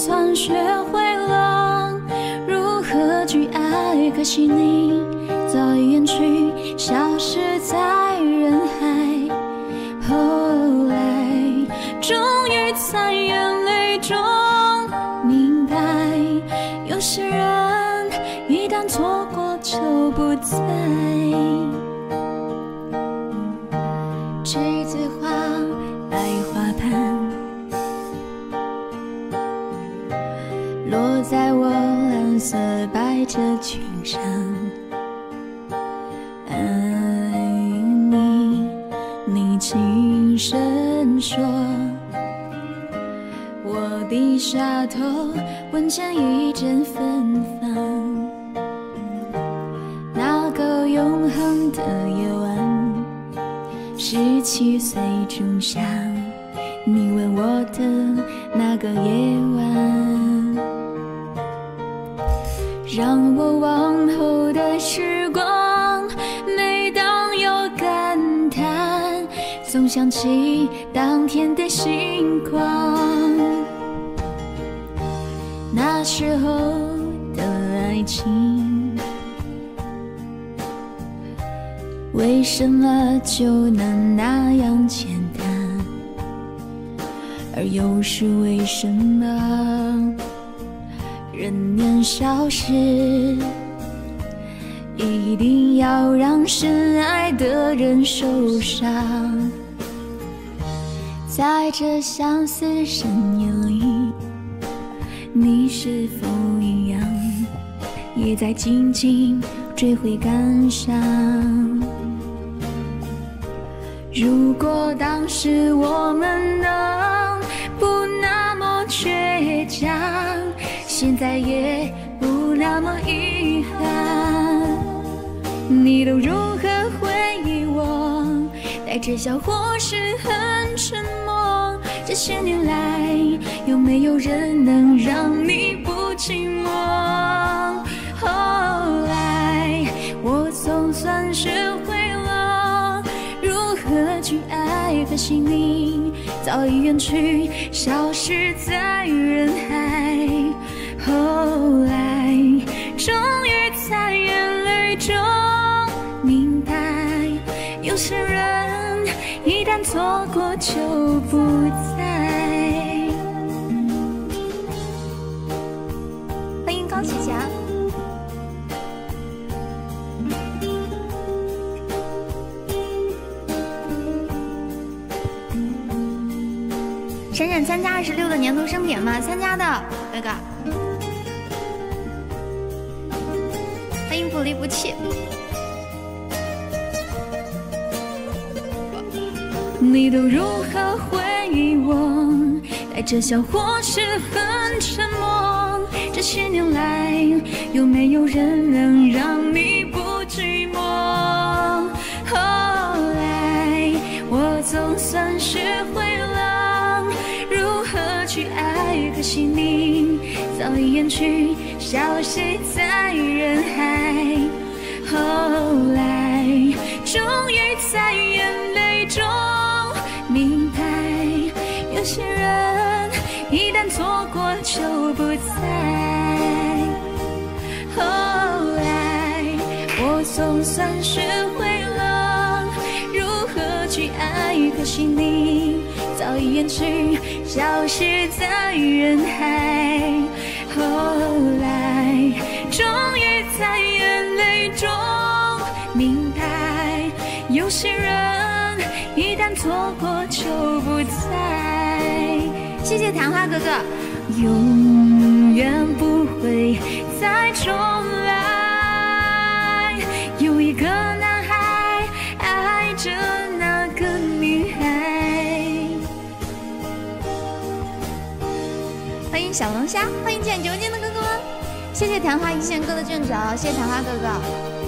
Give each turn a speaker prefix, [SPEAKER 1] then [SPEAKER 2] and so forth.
[SPEAKER 1] 算学会了如何去爱可惜你早已远去消失在人海后来终于在眼泪中明白有些人一旦错过就不再栀子花在我蓝色百褶裙上。爱你，你轻声说。我低下头，闻见一阵芬芳。那个永恒的夜晚。十七岁仲夏，你吻我的那个夜晚，让我往后的时光，每当有感叹，总想起当天的星光。那时候的爱情。为什么就能那样简单？而又是为什么人年少时一定要让深爱的人受伤？在这相思深夜里，你是否一样，也在静静追悔感伤？如果当时我们能不那么倔强，现在也不那么遗憾。你都如何回忆我？带着笑或是很沉默？这些年来，有没有人能让你不寂寞？后来，我总算学会了如。何去爱？可惜你早已远去，消失在人海。一旦错过就不再。
[SPEAKER 2] 欢迎高启强。闪闪参加二十六的年度盛典吗？参加的哥哥，欢迎不离不弃。
[SPEAKER 1] 你都如何回忆我？带着笑或是很沉默？这些年来，有没有人能让你不寂寞？后来，我总算学会了如何去爱，可惜你早已远去，消失在人海。后来，终于在眼泪有些人一旦错过就不再。后来，我总算学会了如何去爱，可惜你早已远去，消失在人海。后来，终于在眼泪中明白，有些人一旦错过就不再。
[SPEAKER 2] 谢谢昙花哥哥，
[SPEAKER 1] 永远不会再重来。有一个男孩爱着那个女孩。
[SPEAKER 2] 欢迎小龙虾，欢迎捡九捡的哥哥们，谢谢昙花一线哥的卷轴，谢谢昙花哥哥。